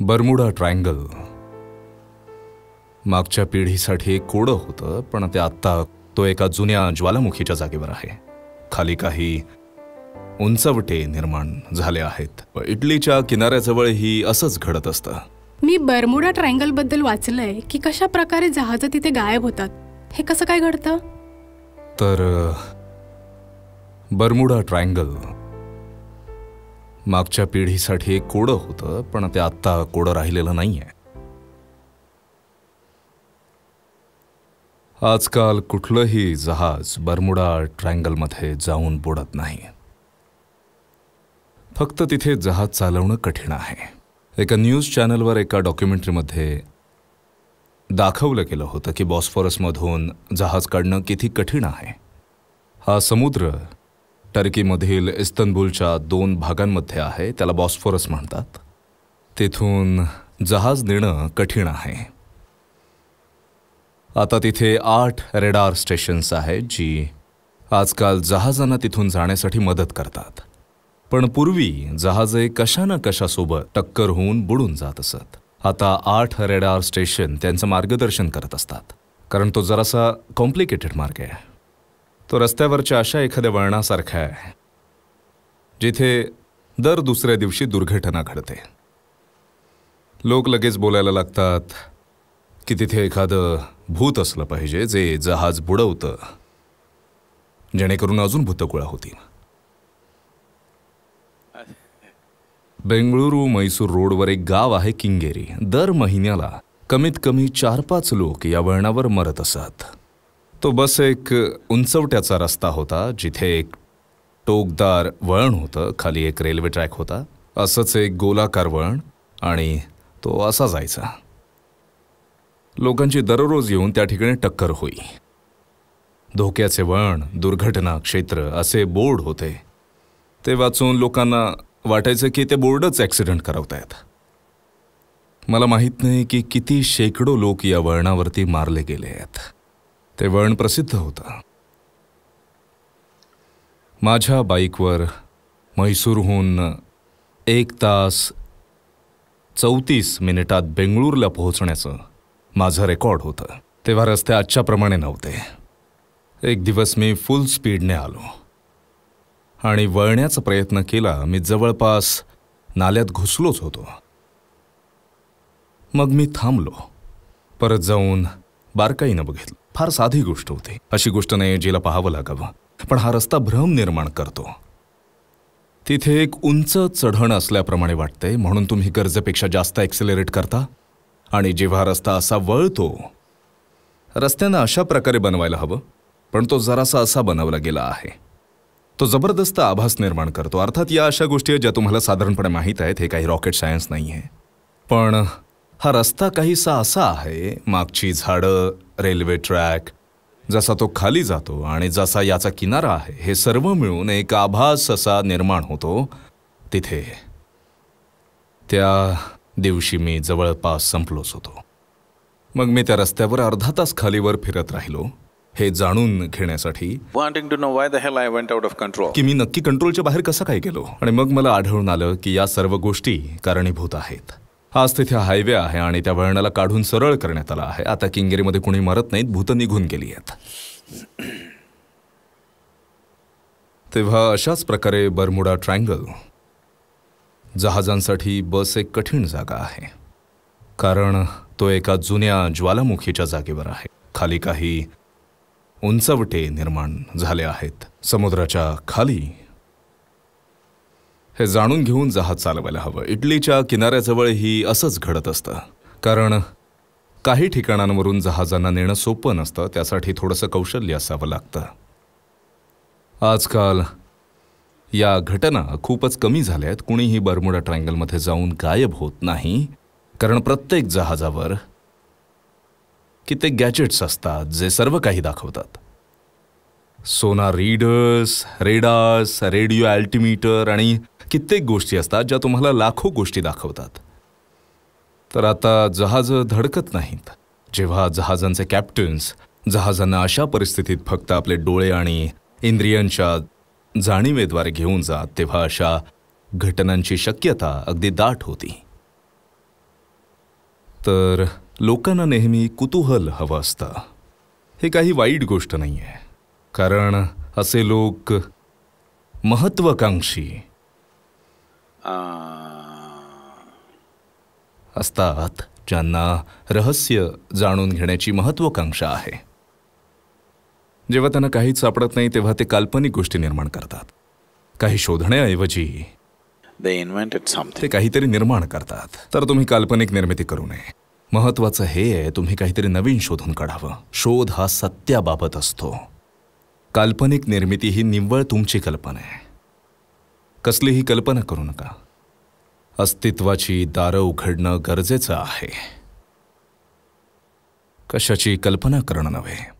Bermuda triangle. मागच्या पिढीसाठी एक कोडं होतं पण ते आत्ता तो एका जुन्या ज्वालामुखीच्या जागेवर आहे. खाली काही उंचवटे निर्माण झाले आहेत. इटलीच्या किनाऱ्याजवळही असंच घडत असतं. मी बर्मुडा ट्रायंगलबद्दल वाचलंय की कशा प्रकारे जहाजं तिथे गायब होतात. हे कसं काय घडतं? तर बर्मुडा ट्रायंगल मागच्या पिढीसाठी एक कोडं होतं पण ते आत्ता कोडं राहिलेलं नाही आहे आजकाल कुठलंही जहाज बर्मुडा ट्रायंगलमध्ये जाऊन बुडत नाही. फक्त तिथे जहाज चालवणं कठीण आहे. एका न्यूज चॅनलवर एका डॉक्युमेंटरीमध्ये दाखवलं गेलं होतं की बॉस्फॉरसमधून जहाज काढणं किती कठीण आहे. हा समुद्र टर्कीमधील इस्तनबुलच्या दोन भागांमध्ये आहे त्याला बॉस्फोरस म्हणतात. तिथून जहाज नेणं कठीण आहे. आता तिथे आठ रेडार स्टेशन्स आहेत जी आजकाल जहाजांना तिथून जाण्यासाठी मदत करतात. पण पूर्वी जहाजे कशा ना कशासोबत टक्कर होऊन बुडून जात असत. आता आठ रेडार स्टेशन त्यांचं मार्गदर्शन करत असतात. कारण तो जरासा कॉम्प्लिकेटेड मार्ग आहे. तो रस्त्यावरच्या अशा एखाद्या वळणासारखा आहे जिथे दर दुसऱ्या दिवशी दुर्घटना घडते. लोक लगेच बोलायला लागतात की तिथे एखादं भूत असलं पाहिजे जे जहाज बुडवतं जेणेकरून अजून भूतकुळा होतील. बेंगळुरू मैसूर रोडवर एक गाव आहे किंगेरी. दर महिन्याला कमीत कमी चार पाच लोक या वळणावर मरत असत तो बस एक उंचवट्याचा रस्ता होता जिथे एक टोकदार वळण होतं खाली एक रेल्वे ट्रॅक होता. असंच एक गोलाकार वळण आणि तो असा जायचा. लोकांची दररोज येऊन त्या ठिकाणी टक्कर होई. धोक्याचे वळण दुर्घटना क्षेत्र असे बोर्ड होते. ते वाचून लोकांना वाटायचं की ते बोर्डच ॲक्सिडेंट करवतायत. मला माहीत नाही की किती शेकडो लोक या वळणावरती मारले गेले आहेत. ते वळण प्रसिद्ध होतं. माझ्या बाईकवर म्हैसूरहून एक तास चौतीस मिनिटात बेंगळूरला पोहोचण्याचं माझं रेकॉर्ड होतं. तेव्हा रस्ते आजच्याप्रमाणे नव्हते. एक दिवस मी फुल स्पीडने आलो. आणि वळण्याचा प्रयत्न केला मी जवळपास नाल्यात घुसलोच होतो. मग मी थांबलो. परत जाऊन बारकाईनं बघितलं. फार साधी गोष्ट होती. अशी गोष्ट नाही जिला पाहावं लागावं. पण हा रस्ता भ्रम निर्माण करतो. तिथे एक उंच चढण असल्याप्रमाणे वाटते म्हणून तुम्ही गरजेपेक्षा जास्त ॲक्सिलरेट करता. आणि जेव्हा रस्ता असा वळतो रस्त्यानं अशा प्रकारे बनवायला हवं. पण तो जरासा असा बनवला गेला आहे. तो जबरदस्त आभास निर्माण करतो. अर्थात या अशा गोष्टी आहेत ज्या तुम्हाला साधारणपणे माहीत आहेत. हे काही रॉकेट सायन्स नाही आहे पण हा रस्ता काहीसा असा आहे मागची झाडं रेल्वे ट्रॅक जसा तो खाली जातो आणि जसा याचा किनारा आहे हे सर्व मिळून एक आभास असा निर्माण होतो तिथे. त्या दिवशी मी जवळपास संपलोच होतो. मग मी त्या रस्त्यावर अर्धा तास खालीवर फिरत राहिलो. हे जाणून घेण्यासाठी. की मी नक्की कंट्रोलच्या बाहेर कसं काय गेलो? आणि मग मला आढळून आलं की या सर्व गोष्टी कारणीभूत आहेत. आज तिथे हायवे आहे आणि त्या वळणाला काढून सरळ करण्यात आला आहे. आता किंगेरीमध्ये कुणी मरत नाहीत भूत निघून गेली आहेत. तेव्हा अशाच प्रकारे बरमुडा ट्रायंगल जहाजांसाठी बस एक कठीण जागा आहे. कारण तो एका जुन्या ज्वालामुखीच्या जागेवर आहे. खाली काही उंचवटे निर्माण झाले आहेत. समुद्राच्या खाली हे जाणून घेऊन जहाज चालवायला हवं. इटलीच्या किनाऱ्याजवळही असंच घडत असतं. कारण काही ठिकाणांवरून जहाजांना नेणं सोपं नसतं. त्यासाठी थोडंसं कौशल्य असावं लागतं. आजकाल या घटना खूपच कमी झाल्या आहेत कुणीही बर्मुडा ट्रायंगलमध्ये जाऊन गायब होत नाही. कारण प्रत्येक जहाजावर कित्येक गॅजेट्स असतात जे सर्व काही दाखवतात. Sonar readers radars radio altimeter आणि कित्येक गोष्टी असतात ज्या तुम्हाला लाखो गोष्टी दाखवतात. तर आता जहाजं धडकत नाहीत. जेव्हा जहाजांचे कॅप्टन्स जहाजांना अशा परिस्थितीत फक्त आपले डोळे आणि इंद्रियांच्या जाणीवेद्वारे घेऊन जात तेव्हा अशा घटनांची शक्यता अगदी दाट होती. तर लोकांना नेहमी कुतूहल हवं असतं. हे काही वाईट गोष्ट नाही आहे कारण असे लोक महत्वाकांक्षी असतात ज्यांना रहस्य जाणून घेण्याची महत्वाकांक्षा आहे. जेव्हा त्यांना काहीच सापडत नाही तेव्हा ते काल्पनिक गोष्टी निर्माण करतात. काही शोधण्याऐवजी. ते काहीतरी निर्माण करतात. तर तुम्ही काल्पनिक निर्मिती करू नये. महत्वाचं हे आहे तुम्ही काहीतरी नवीन शोधून काढावं. शोध हा सत्याबाबत असतो. काल्पनिक निर्मिती ही निव्वळ तुमची कल्पना आहे. कसलीही कल्पना करू नका. अस्तित्वाची दारं उघडणं गरजेचं आहे. कशाची कल्पना करणं नव्हे.